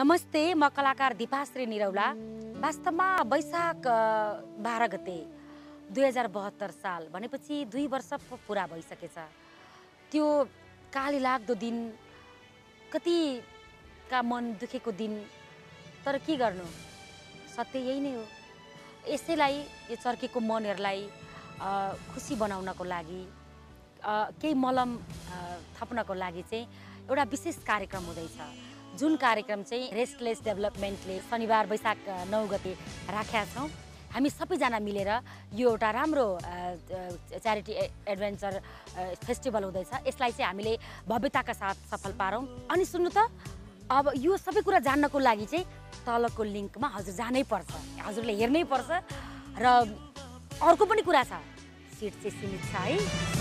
नमस्ते म कलाकार दिपाश्री निरौला। वास्तवमा वैशाख बाह्र गते दुई हजार बहत्तर साल भनेपछि दुई वर्ष पुरा भइसकेछ। त्यो काली लाग्दो दिन कतिका मन दुखेको दिन तर के गर्नु? सत्य यही नै हो। यसैलाई यो चर्केको मनहरूलाई खुसी बनाउनको लागि केही मलम थप्नको लागि चाहिँ एउटा विशेष कार्यक्रम हुँदैछ। जुन कार्यक्रम चाहिँ रेस्टलेस डेभलपमेन्टले शनिबार वैशाख नौ गते राखेका छौँ हामी सबैजना मिलेर यो एउटा राम्रो च्यारिटी एडभेन्चर फेस्टिभल हुँदैछ। यसलाई चाहिँ हामीले भव्यताका साथ सफल पारौँ। अनि सुन्नु त अब यो सबै कुरा जान्नको लागि चाहिँ तलको लिङ्कमा हजुर जानै पर्छ। हजुरले हेर्नै पर्छ। र अर्को पनि कुरा छ। सिट चाहिँ सीमित छ है।